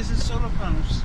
This is solar panels?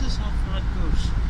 This, is how it goes.